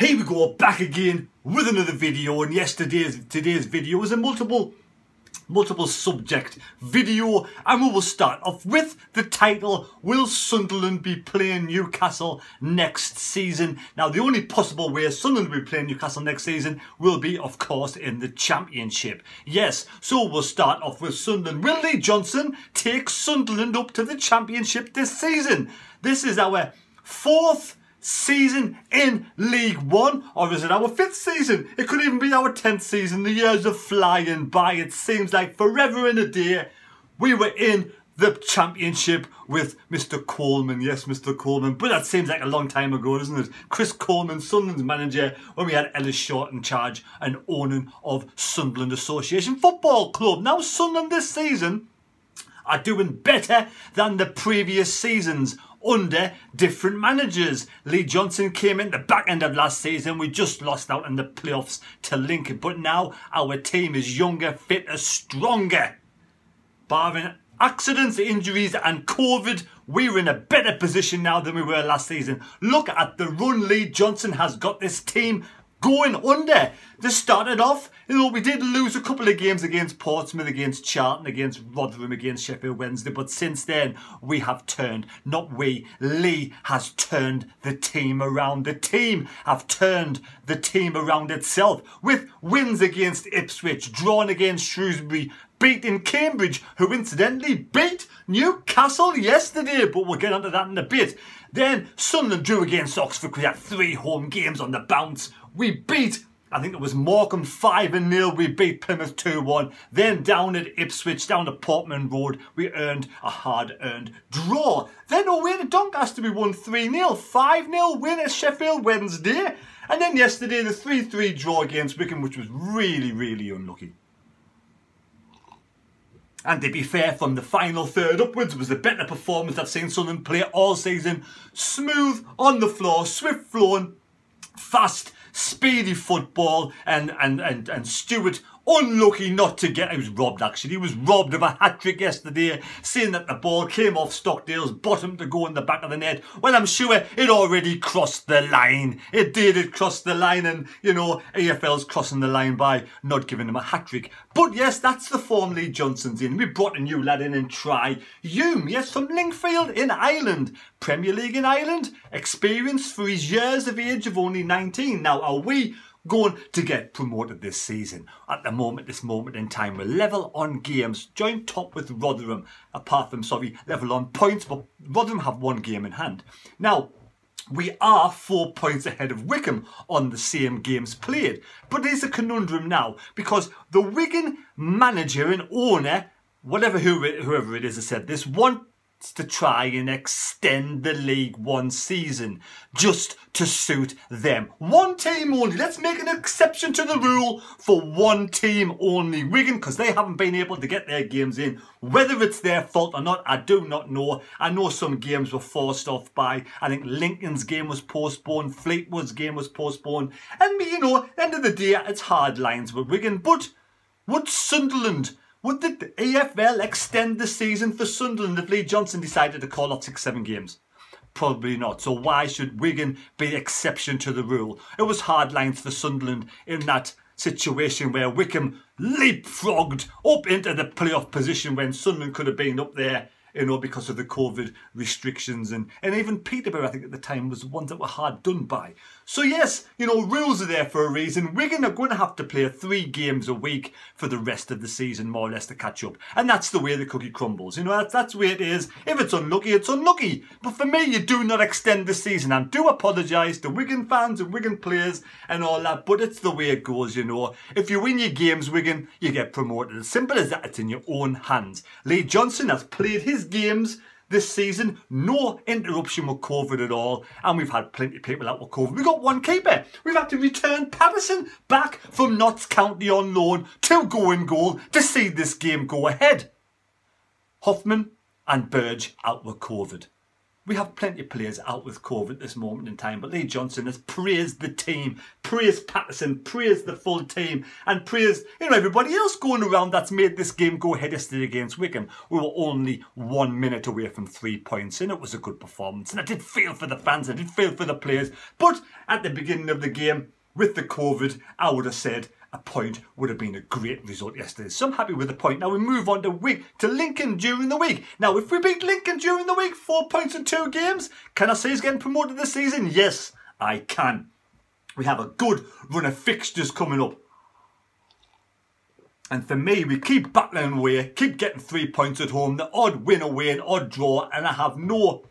Here we go, back again with another video and yesterday's today's video was a multiple multiple subject video and we will start off with the title Will Sunderland be playing Newcastle next season? Now the only possible way Sunderland will be playing Newcastle next season will be of course in the championship. Yes, so we'll start off with Sunderland. Will Lee Johnson take Sunderland up to the championship this season? This is our fourth season in League One, or is it our fifth season? It could even be our tenth season. The years are flying by. It seems like forever in a day. We were in the championship with Mr. Coleman. Yes, Mr. Coleman. But that seems like a long time ago, doesn't it? Chris Coleman, Sunderland's manager, when we had Ellis Short in charge and owning of Sunderland Association Football Club. Now, Sunderland this season are doing better than the previous seasons under different managers. Lee Johnson came in the back end of last season. We just lost out in the playoffs to Lincoln. But now our team is younger, fitter, stronger. Barring accidents, injuries and COVID, we're in a better position now than we were last season. Look at the run Lee Johnson has got this team going under. They started off, you know, we did lose a couple of games against Portsmouth, against Charlton, against Rotherham, against Sheffield Wednesday, but since then we have turned, not we, Lee has turned the team around. The team have turned the team around itself with wins against Ipswich, drawn against Shrewsbury, beating Cambridge, who incidentally beat Newcastle yesterday, but we'll get onto that in a bit. Then Sunderland drew against Oxford. We had three home games on the bounce. We beat I think it was Morecambe 5 and 0. We beat Plymouth 2 1. Then down at Ipswich, down to Portman Road, we earned a hard earned draw. Then away to Doncaster, we won 3 0. 5 0 win at Sheffield Wednesday. And then yesterday, the 3 3 draw against Wycombe, which was really, really unlucky. And to be fair, from the final third upwards was the better performance I've seen Sunderland play all season. Smooth on the floor, swift flowing, fast, speedy football and, and, and, and Stewart unlucky not to get, he was robbed actually, he was robbed of a hat-trick yesterday, seeing that the ball came off Stockdale's bottom to go in the back of the net. Well, I'm sure it already crossed the line. It did, it crossed the line and, you know, EFL's crossing the line by not giving him a hat-trick. But yes, that's the form Lee Johnson's in. We brought a new lad in and Trai. Hume, yes, from Linfield in Ireland. Premier League in Ireland. Experience for his years of age of only 19. Now, are we going to get promoted this season. At the moment, this moment in time, we're level on games, joint top with Rotherham, apart from, sorry, level on points, but Rotherham have one game in hand. Now, we are four points ahead of Wycombe on the same games played. But there's a conundrum now because the Wigan manager and owner, whatever who whoever it is has said this, want to try and extend the League One season just to suit them. One team only. Let's make an exception to the rule for one team only. Wigan, because they haven't been able to get their games in. Whether it's their fault or not, I do not know. I know some games were forced off by, I think Lincoln's game was postponed, Fleetwood's game was postponed. And, you know, end of the day, it's hard lines with Wigan. But would Sunderland would the EFL extend the season for Sunderland if Lee Johnson decided to call out six, seven games? Probably not. So why should Wigan be the exception to the rule? It was hard lines for Sunderland in that situation where Wycombe leapfrogged up into the playoff position when Sunderland could have been up there you know, because of the COVID restrictions. And, and even Peterborough, I think at the time, was the ones that were hard done by. So yes, you know, rules are there for a reason. Wigan are going to have to play three games a week for the rest of the season, more or less, to catch up. And that's the way the cookie crumbles. You know, that's, that's the way it is. If it's unlucky, it's unlucky. But for me, you do not extend the season. I do apologise to Wigan fans and Wigan players and all that, but it's the way it goes, you know. If you win your games, Wigan, you get promoted. As simple as that, it's in your own hands. Lee Johnson has played his games this season. No interruption with COVID at all. And we've had plenty of people out with COVID. We've got one keeper. We've had to return Patterson back from Notts County on loan to go in goal to see this game go ahead. Hoffmann and Burge out with COVID. We have plenty of players out with COVID at this moment in time, but Lee Johnson has praised the team, praised Patterson, praised the full team, and praised you know everybody else going around that's made this game go ahead yesterday against Wycombe. We were only one minute away from three points, and it was a good performance. And I did feel for the fans, I did feel for the players, but at the beginning of the game, with the COVID, I would have said a point would have been a great result yesterday. So I'm happy with the point. Now we move on to week to Lincoln during the week. Now if we beat Lincoln during the week, four points in two games, can I say he's getting promoted this season? Yes, I can. We have a good run of fixtures coming up. And for me, we keep battling away, keep getting three points at home, the odd win away, an odd draw, and I have no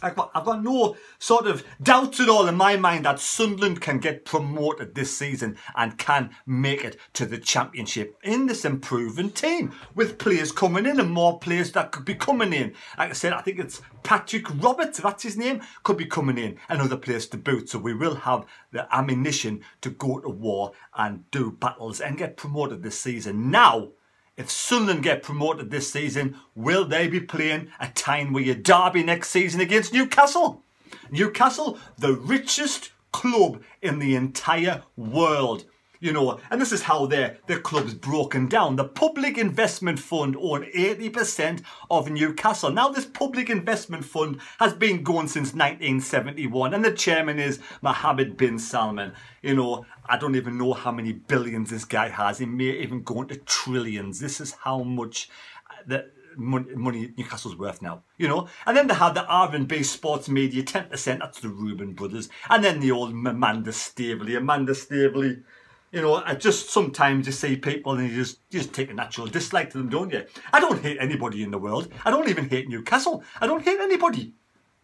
I've got, I've got no sort of doubts at all in my mind that Sunderland can get promoted this season and can make it to the championship in this improving team with players coming in and more players that could be coming in. Like I said, I think it's Patrick Roberts, that's his name, could be coming in and other players to boot. So we will have the ammunition to go to war and do battles and get promoted this season. Now, if Sunderland get promoted this season, will they be playing a Tyne-Wear derby next season against Newcastle? Newcastle, the richest club in the entire world you know, and this is how their, their club's broken down. The Public Investment Fund own 80% of Newcastle. Now, this Public Investment Fund has been going since 1971, and the chairman is Mohammed bin Salman. You know, I don't even know how many billions this guy has. He may even go into trillions. This is how much uh, the money Newcastle's worth now, you know. And then they had the R&B Sports Media 10%, that's the Reuben brothers. And then the old Amanda Staveley. Amanda Staveley you know, I just sometimes you see people and you just you just take a natural dislike to them, don't you? I don't hate anybody in the world. I don't even hate Newcastle. I don't hate anybody.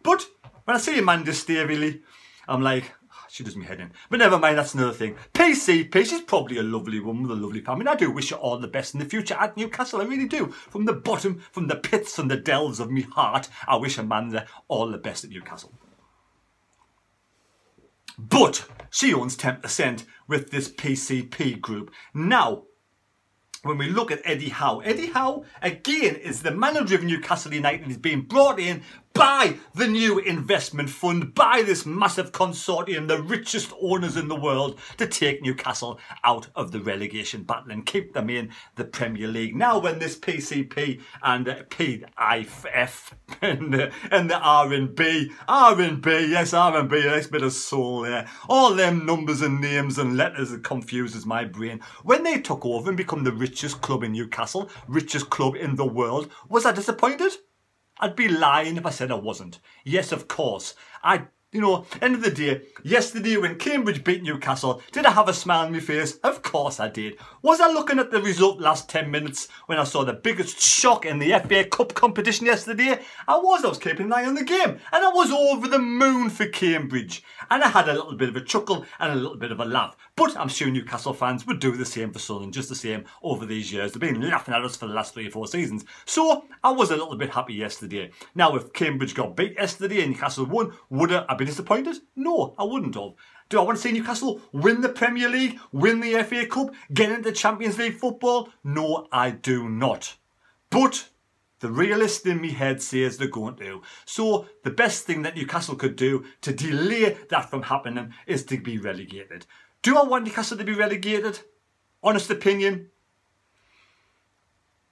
But when I see Amanda Staveley, I'm like, oh, she does me head in. But never mind, that's another thing. PCP, she's probably a lovely woman with a lovely family. I do wish her all the best in the future at Newcastle. I really do. From the bottom, from the pits and the delves of me heart, I wish Amanda all the best at Newcastle. But she owns 10% with this PCP group. Now, when we look at Eddie Howe, Eddie Howe, again, is the manager of Newcastle United. He's been brought in by the new investment fund, by this massive consortium, the richest owners in the world, to take Newcastle out of the relegation battle and keep them in the Premier League. Now, when this PCP and uh, PIF and, uh, and the R&B, R&B, yes, R&B, nice bit of soul there. All them numbers and names and letters that confuses my brain. When they took over and become the richest club in Newcastle, richest club in the world, was I disappointed? I'd be lying if I said I wasn't. Yes, of course. I you know, end of the day, yesterday when Cambridge beat Newcastle, did I have a smile on my face? Of course I did. Was I looking at the result last 10 minutes when I saw the biggest shock in the FA Cup competition yesterday? I was, I was keeping an eye on the game. And I was over the moon for Cambridge. And I had a little bit of a chuckle and a little bit of a laugh. But I'm sure Newcastle fans would do the same for Southern, just the same over these years. They've been laughing at us for the last three or four seasons. So I was a little bit happy yesterday. Now, if Cambridge got beat yesterday and Newcastle won, would I be disappointed? No, I wouldn't have. Do I want to see Newcastle win the Premier League, win the FA Cup, get into Champions League football? No, I do not. But the realist in me head says they're going to. So the best thing that Newcastle could do to delay that from happening is to be relegated. Do I want Newcastle to be relegated? Honest opinion?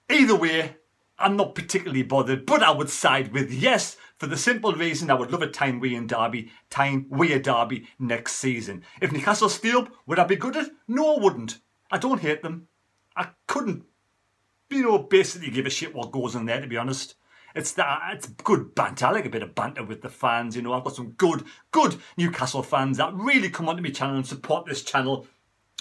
Either way, I'm not particularly bothered, but I would side with yes, for the simple reason I would love a Tyne-Wear Derby, Tyne-Wear Derby next season. If Newcastle up, would I be good at? No, I wouldn't. I don't hate them. I couldn't, you know, basically give a shit what goes on there, to be honest. It's that it's good banter. I like a bit of banter with the fans. You know, I've got some good, good Newcastle fans that really come onto my channel and support this channel.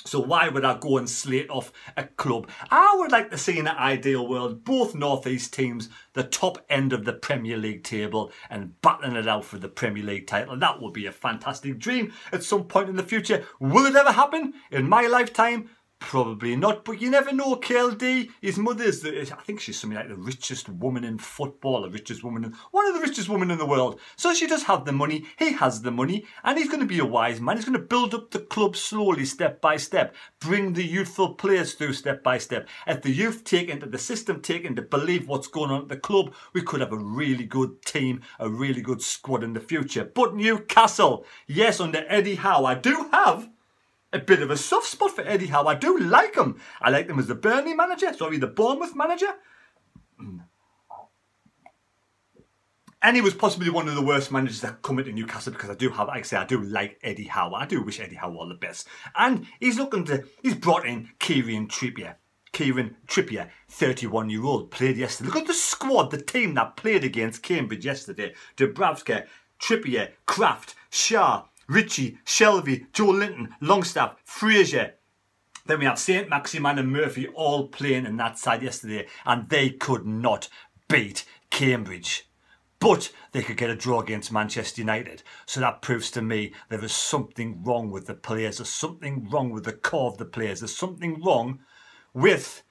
So why would I go and slate off a club? I would like to see in an ideal world both Northeast teams, the top end of the Premier League table and battling it out for the Premier League title. That would be a fantastic dream at some point in the future. Will it ever happen? In my lifetime? Probably not, but you never know, KLD. His mother's, the, I think she's something like the richest woman in football, the richest woman, in, one of the richest women in the world. So she does have the money, he has the money, and he's going to be a wise man. He's going to build up the club slowly, step by step, bring the youthful players through step by step. If the youth take into the system, take into believe what's going on at the club, we could have a really good team, a really good squad in the future. But Newcastle, yes, under Eddie Howe, I do have a bit of a soft spot for Eddie Howe. I do like him. I like him as the Burnley manager, sorry, the Bournemouth manager. Mm. And he was possibly one of the worst managers that come into Newcastle because I do have, like I say, I do like Eddie Howe. I do wish Eddie Howe all the best. And he's looking to, he's brought in Kieran Trippier. Kieran Trippier, 31 year old, played yesterday. Look at the squad, the team that played against Cambridge yesterday. Dubravka, Trippier, Krafth, Schär, Ritchie, Joelinton, Longstaff, Fraser. Then we have St. Maximin and Murphy all playing in that side yesterday, and they could not beat Cambridge. But they could get a draw against Manchester United. So that proves to me there is something wrong with the players. There's something wrong with the core of the players. There's something wrong with,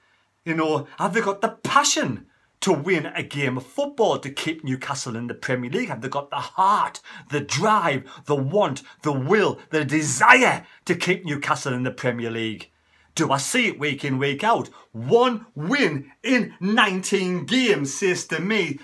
you know, have they got the passion to win a game of football to keep Newcastle in the Premier League? Have they got the heart, the drive, the want, the will, the desire to keep Newcastle in the Premier League? Do I see it week in, week out? One win in 19 games says to me,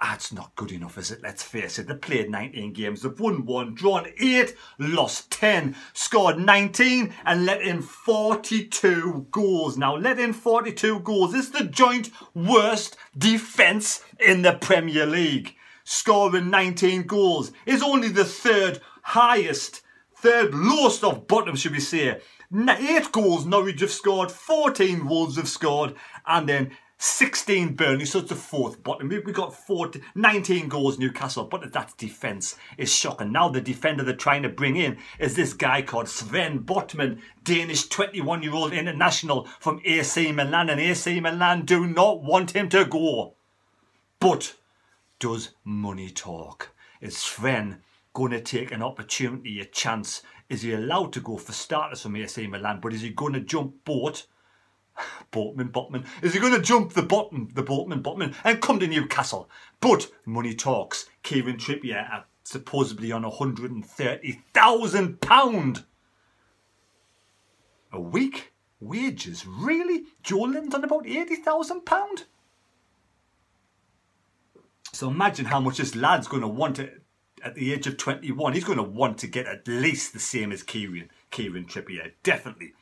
that's not good enough, is it? Let's face it. They played 19 games. They've won one, drawn eight, lost 10, scored 19, and let in 42 goals. Now, let in 42 goals is the joint worst defence in the Premier League. Scoring 19 goals is only the third highest, third lowest of bottom, should we say. Eight goals Norwich have scored, 14 Wolves have scored, and then 16 Burnley, so it's the fourth bottom. We've got 40, 19 goals Newcastle, but that defence is shocking. Now the defender they're trying to bring in is this guy called Sven Botman, Danish 21-year-old international from AC Milan, and AC Milan do not want him to go. But does money talk? Is Sven going to take an opportunity, a chance? Is he allowed to go for starters from AC Milan, but is he going to jump boat? Boatman, Botman. Is he going to jump the bottom, the Boatman, Botman, and come to Newcastle? But money talks. Kieran Trippier at supposedly on £130,000 a week. Wages? Really? Joelinton's on about £80,000? So imagine how much this lad's going to want it at the age of 21. He's going to want to get at least the same as Kieran, Kieran Trippier. Definitely.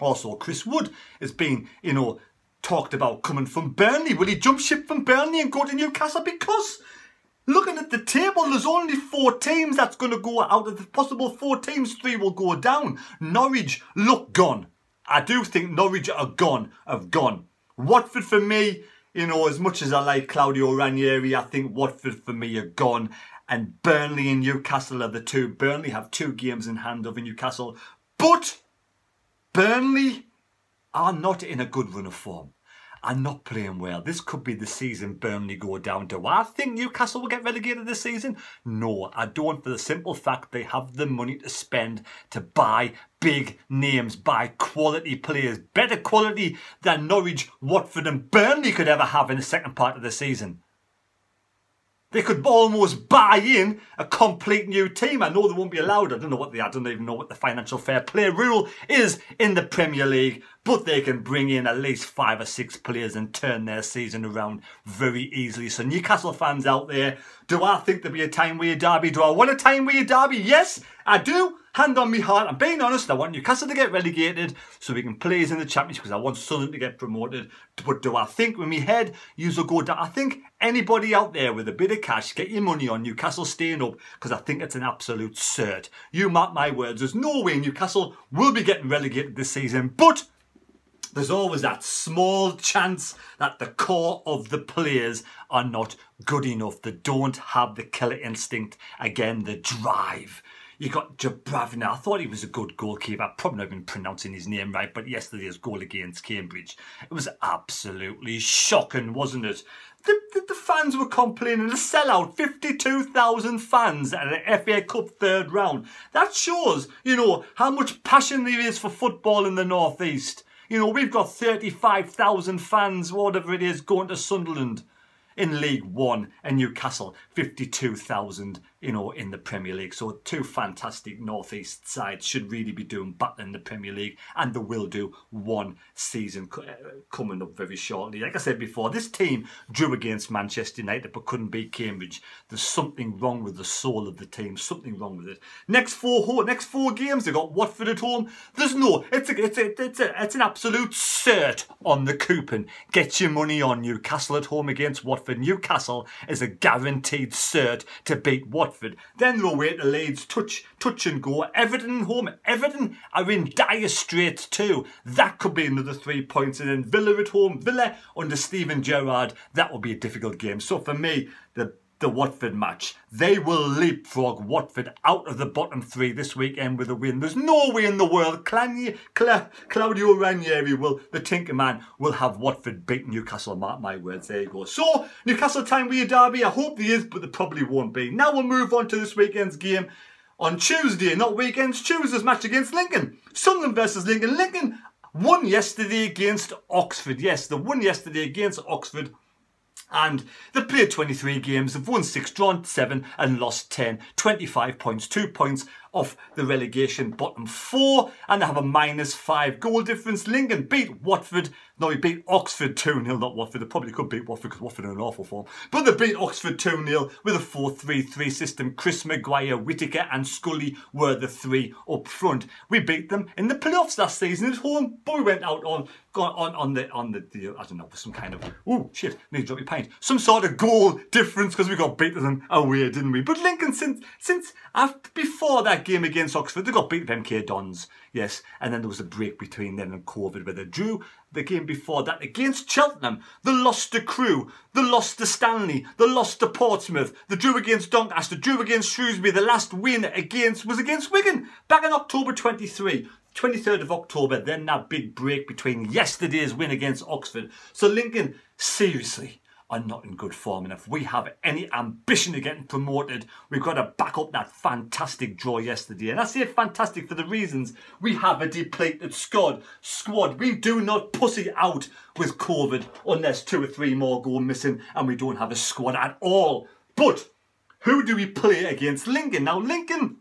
Also, Chris Wood has been, you know, talked about coming from Burnley. Will he jump ship from Burnley and go to Newcastle? Because looking at the table, there's only four teams that's going to go out of the possible four teams, three will go down. Norwich look gone. I do think Norwich are gone, have gone. Watford for me, you know, as much as I like Claudio Ranieri, I think Watford for me are gone. And Burnley and Newcastle are the two. Burnley have two games in hand over Newcastle. But Burnley are not in a good run of form. Are not playing well. This could be the season Burnley go down to. I think Newcastle will get relegated this season. No, I don't for the simple fact they have the money to spend to buy big names, buy quality players, better quality than Norwich, Watford and Burnley could ever have in the second part of the season. They could almost buy in a complete new team. I know they won't be allowed. I don't know what the I don't even know what the financial fair play rule is in the Premier League, but they can bring in at least five or six players and turn their season around very easily. So Newcastle fans out there, do I think there'll be a Tyne-Wear derby? Do I want a Tyne-Wear derby? Yes, I do hand on me heart. I'm being honest. I want Newcastle to get relegated so we can play in the Championship because I want Sunderland to get promoted. But do I think when we head, you will go down? I think anybody out there with a bit of cash, get your money on Newcastle staying up because I think it's an absolute cert. You mark my words. There's no way Newcastle will be getting relegated this season. But there's always that small chance that the core of the players are not good enough. They don't have the killer instinct. Again, the drive. You got Jabravna. I thought he was a good goalkeeper. I'm probably not even pronouncing his name right, but yesterday's goal against Cambridge, it was absolutely shocking, wasn't it? The, the, the fans were complaining. The sellout, 52,000 fans at an FA Cup third round. That shows, you know, how much passion there is for football in the North East. You know, we've got 35,000 fans, whatever it is, going to Sunderland in League One and Newcastle 52,000 you know, in the Premier League. So two fantastic northeast sides should really be doing battle in the Premier League, and they will do one season uh, coming up very shortly. Like I said before, this team drew against Manchester United but couldn't beat Cambridge. There's something wrong with the soul of the team. Something wrong with it. Next four next four games, they got Watford at home. There's no, it's a, it's a, it's a, it's an absolute cert on the coupon. Get your money on Newcastle at home against Watford. Newcastle is a guaranteed cert to beat Watford. Watford. Then they'll away to Leeds, touch, touch and go. Everton home. Everton are in dire straits too. That could be another three points. And then Villa at home. Villa under Steven Gerrard. That will be a difficult game. So for me, the the Watford match. They will leapfrog Watford out of the bottom three this weekend with a win. There's no way in the world Claudio, Claudio Ranieri will, the Tinker Man, will have Watford beat Newcastle. Mark my words, there you go. So, Newcastle time with your derby. I hope there is, but there probably won't be. Now we'll move on to this weekend's game. On Tuesday, not weekends, Tuesday's match against Lincoln. Sunderland versus Lincoln. Lincoln won yesterday against Oxford. Yes, they won yesterday against Oxford and they've played 23 games, they've won 6, drawn 7 and lost 10. 25 points, 2 points off the relegation bottom 4 and they have a minus 5 goal difference. Lincoln beat Watford, no he beat Oxford 2-0, not Watford, they probably could beat Watford because Watford are in awful form. But they beat Oxford 2-0 with a 4-3-3 system. Chris Maguire, Whittaker and Scully were the three up front. We beat them in the playoffs last season at home, but we went out on on on the on the, the I don't know for some kind of oh shit need to drop your pint some sort of goal difference because we got beaten them away didn't we but Lincoln since since after before that game against Oxford. They got beat by MK Dons yes and then there was a break between them and COVID where they drew the game before that against Cheltenham. They lost to Crewe. They lost to Stanley. They lost to Portsmouth. They drew against Doncaster. Drew against Shrewsbury. The last win against was against Wigan. Back in October 23 23rd of October, then that big break between yesterday's win against Oxford. So Lincoln, seriously, are not in good form. And if we have any ambition of getting promoted, we've got to back up that fantastic draw yesterday. And I say fantastic for the reasons we have a depleted squad. Squad, we do not pussy out with COVID unless two or three more go missing and we don't have a squad at all. But who do we play against Lincoln? Now, Lincoln,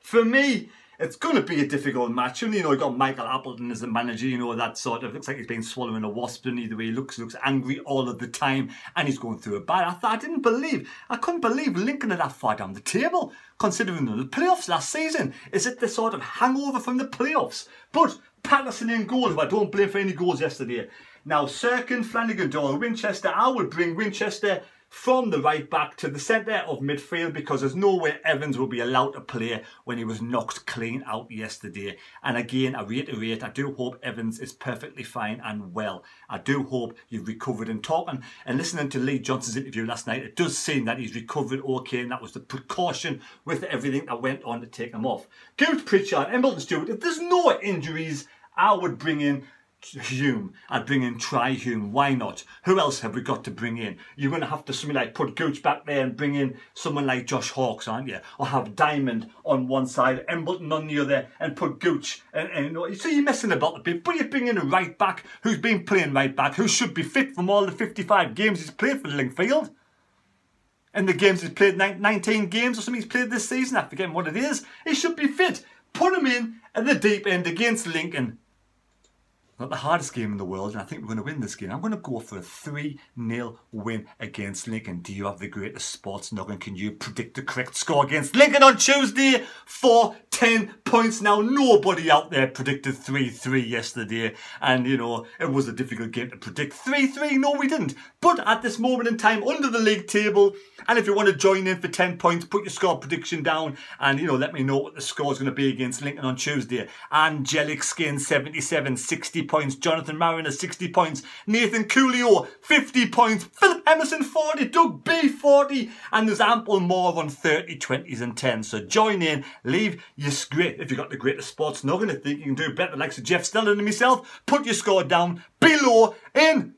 for me, it's going to be a difficult match. And, you know, you got Michael Appleton as a manager, you know, that sort of looks like he's been swallowing a wasp and either way he looks, looks angry all of the time and he's going through a bad. I thought, I didn't believe, I couldn't believe Lincoln are that far down the table, considering the playoffs last season. Is it the sort of hangover from the playoffs? But Patterson in goals, but I don't blame for any goals yesterday. Now, Cirkin, Flanagan, Doyle, Winchester, I would bring Winchester from the right back to the centre of midfield because there's no way Evans will be allowed to play when he was knocked clean out yesterday. And again, I reiterate, I do hope Evans is perfectly fine and well. I do hope you've recovered and talking and listening to Lee Johnson's interview last night, it does seem that he's recovered okay and that was the precaution with everything that went on to take him off. Gooch Pritchard, Embleton Stewart, if there's no injuries, I would bring in Hume. I'd bring in Trai Hume. Why not? Who else have we got to bring in? You're going to have to something like put Gooch back there and bring in someone like Josh Hawkes, aren't you? Or have Diamond on one side, Embleton on the other, and put Gooch. And, and so you're messing about a bit. But you bring in a right back who's been playing right back, who should be fit from all the 55 games he's played for Linfield. And the games he's played, 19 games or something he's played this season, I forget what it is. He should be fit. Put him in at the deep end against Lincoln not the hardest game in the world, and I think we're going to win this game. I'm going to go for a 3 0 win against Lincoln. Do you have the greatest sports noggin? Can you predict the correct score against Lincoln on Tuesday for 10 points? Now, nobody out there predicted 3 3 yesterday, and you know, it was a difficult game to predict 3 3. No, we didn't. But at this moment in time, under the league table, and if you want to join in for 10 points, put your score prediction down and, you know, let me know what the score is going to be against Lincoln on Tuesday. Angelic Skin, 77, 60 points. Jonathan Mariner, 60 points. Nathan Coolio, 50 points. Philip Emerson, 40. Doug B, 40. And there's ample more on 30, 20s and 10s. So join in, leave your great, if you've got the greatest sports nugget, if think you can do better like Jeff Stellar and myself, put your score down below in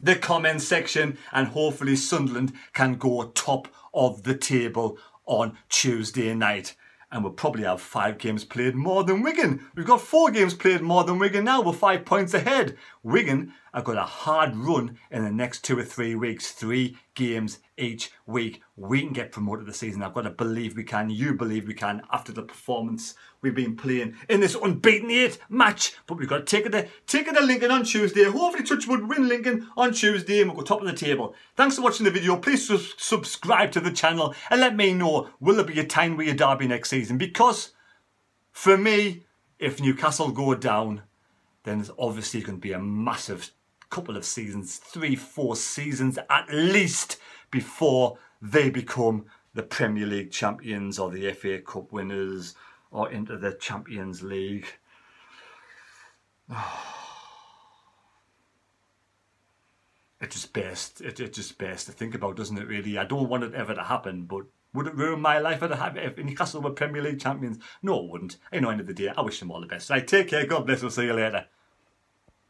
the comment section and hopefully Sunderland can go top of the table on Tuesday night. And we'll probably have five games played more than Wigan. We've got four games played more than Wigan now. We're five points ahead. Wigan have got a hard run in the next two or three weeks. Three games each week. We can get promoted this season. I've got to believe we can. You believe we can after the performance we've been playing in this unbeaten eight match. But we've got to take it to, take it to Lincoln on Tuesday. Hopefully Touchwood win Lincoln on Tuesday and we'll go top of the table. Thanks for watching the video. Please su subscribe to the channel and let me know will there be a Tyne-Wear your derby next season? Because for me, if Newcastle go down, then there's obviously going to be a massive couple of seasons, three, four seasons at least, before they become the Premier League champions or the FA Cup winners or into the Champions League. It's just best. It, it's just best to think about, doesn't it? Really, I don't want it ever to happen, but would it ruin my life if Newcastle were Premier League champions? No, it wouldn't. You know, end of the day, I wish them all the best. Right, take care. God bless. We'll see you later.